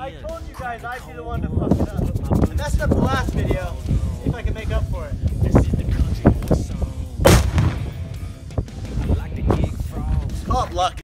I told you guys I'd be the one to fuck it up. I messed up the last video. See if I can make up for it. This is the country song. I like to frogs. Call it luck.